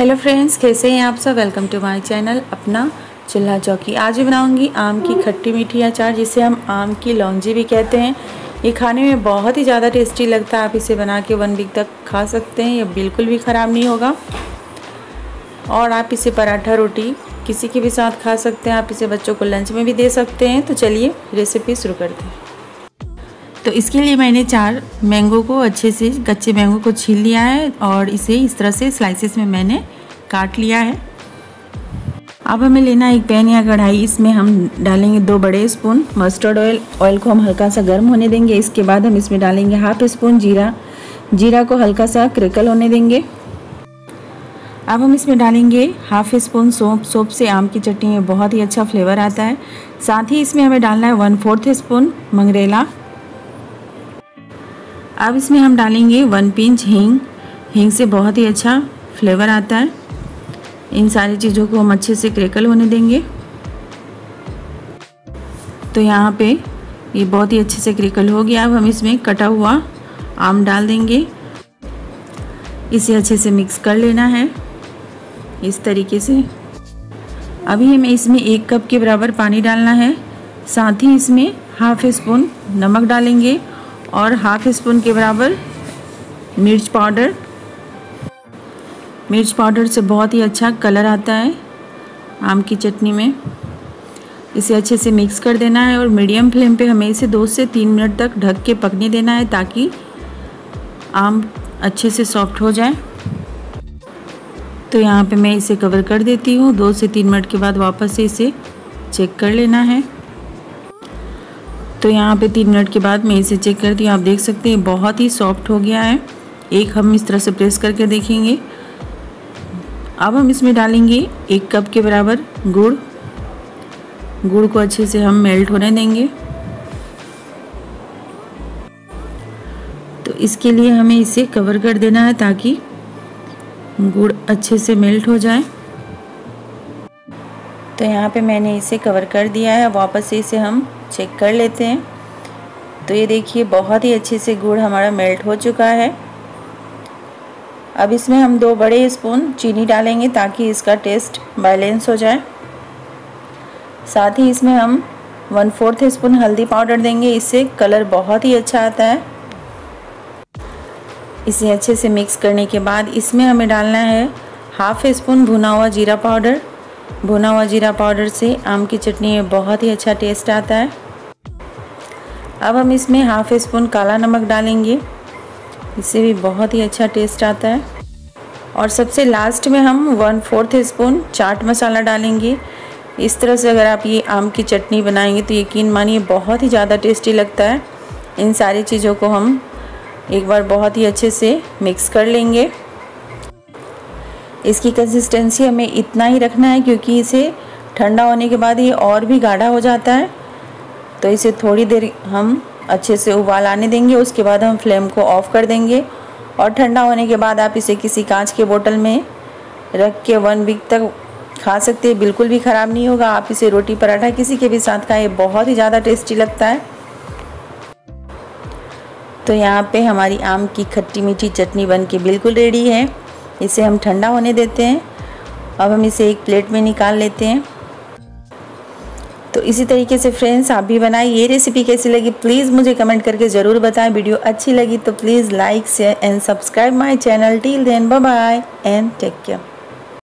Hello friends कैसे हैं आप सब? वेलकम टू माय चैनल अपना चूल्हा चौकी। आज भी बनाऊँगी आम की खट्टी मीठी अचार, जिसे हम आम की लौंजी भी कहते हैं। ये खाने में बहुत ही ज़्यादा टेस्टी लगता है। आप इसे बना के वन वीक तक खा सकते हैं। ये बिल्कुल भी ख़राब नहीं होगा। और आप इसे पराठा, रोटी किसी के भी साथ खा सकते हैं। आप इसे बच्चों को लंच में भी दे सकते हैं। तो चलिए रेसिपी शुरू करते हैं। तो इसके लिए मैंने चार मैंगो को अच्छे से, कच्चे मैंगो को छील लिया है और इसे इस तरह से स्लाइसेस में मैंने काट लिया है। अब हमें लेना एक पैन या कढ़ाई। इसमें हम डालेंगे दो बड़े स्पून मस्टर्ड ऑयल ऑयल को हम हल्का सा गर्म होने देंगे। इसके बाद हम इसमें डालेंगे हाफ़ स्पून जीरा। जीरा को हल्का सा क्रिकल होने देंगे। अब हम इसमें डालेंगे हाफ़ स्पून सोप सोप से आम की चटनी में बहुत ही अच्छा फ्लेवर आता है। साथ ही इसमें हमें डालना है वन फोर्थ स्पून मंगरेला। अब इसमें हम डालेंगे वन पिंच हींग। हींग से बहुत ही अच्छा फ्लेवर आता है। इन सारी चीज़ों को हम अच्छे से क्रेकल होने देंगे। तो यहाँ पे ये बहुत ही अच्छे से क्रेकल हो गया। अब हम इसमें कटा हुआ आम डाल देंगे। इसे अच्छे से मिक्स कर लेना है इस तरीके से। अभी हमें इसमें एक कप के बराबर पानी डालना है। साथ ही इसमें हाफ़ स्पून नमक डालेंगे। और हाफ़ स्पून के बराबर मिर्च पाउडर। मिर्च पाउडर से बहुत ही अच्छा कलर आता है आम की चटनी में। इसे अच्छे से मिक्स कर देना है और मीडियम फ्लेम पे हमें इसे दो से तीन मिनट तक ढक के पकने देना है ताकि आम अच्छे से सॉफ्ट हो जाए। तो यहाँ पे मैं इसे कवर कर देती हूँ। दो से तीन मिनट के बाद वापस से इसे चेक कर लेना है। तो यहाँ पे तीन मिनट के बाद मैं इसे चेक करती हूँ। आप देख सकते हैं, बहुत ही सॉफ्ट हो गया है। एक हम इस तरह से प्रेस करके देखेंगे। अब हम इसमें डालेंगे एक कप के बराबर गुड़। गुड़ को अच्छे से हम मेल्ट होने देंगे। तो इसके लिए हमें इसे कवर कर देना है ताकि गुड़ अच्छे से मेल्ट हो जाए। तो यहाँ पे मैंने इसे कवर कर दिया है। वापस से इसे हम चेक कर लेते हैं। तो ये देखिए, बहुत ही अच्छे से गुड़ हमारा मेल्ट हो चुका है। अब इसमें हम दो बड़े स्पून चीनी डालेंगे ताकि इसका टेस्ट बैलेंस हो जाए। साथ ही इसमें हम वन फोर्थ स्पून हल्दी पाउडर देंगे, इससे कलर बहुत ही अच्छा आता है। इसे अच्छे से मिक्स करने के बाद इसमें हमें डालना है हाफ़ स्पून भुना हुआ जीरा पाउडर भुना हुआ जीरा पाउडर से आम की चटनी में बहुत ही अच्छा टेस्ट आता है। अब हम इसमें हाफ़ स्पून काला नमक डालेंगे। इससे भी बहुत ही अच्छा टेस्ट आता है। और सबसे लास्ट में हम one fourth spoon chaat masala डालेंगे। इस तरह से अगर आप ये आम की चटनी बनाएँगे तो यकीन मानिए बहुत ही ज़्यादा टेस्टी लगता है। इन सारी चीज़ों को हम एक बार बहुत ही अच्छे से मिक्स कर लेंगे। इसकी कंसिस्टेंसी हमें इतना ही रखना है क्योंकि इसे ठंडा होने के बाद ये और भी गाढ़ा हो जाता है। तो इसे थोड़ी देर हम अच्छे से उबाल आने देंगे, उसके बाद हम फ्लेम को ऑफ़ कर देंगे और ठंडा होने के बाद आप इसे किसी कांच के बोतल में रख के वन वीक तक खा सकते हैं। बिल्कुल भी ख़राब नहीं होगा। आप इसे रोटी पराठा किसी के भी साथ खाएँ बहुत ही ज़्यादा टेस्टी लगता है। तो यहाँ पे हमारी आम की खट्टी मीठी चटनी बन के बिल्कुल रेडी है। इसे हम ठंडा होने देते हैं। अब हम इसे एक प्लेट में निकाल लेते हैं। तो इसी तरीके से फ्रेंड्स, आप भी बनाए। ये रेसिपी कैसी लगी? प्लीज़ मुझे कमेंट करके ज़रूर बताएँ। वीडियो अच्छी लगी तो please like share and subscribe my channel till then bye bye and take care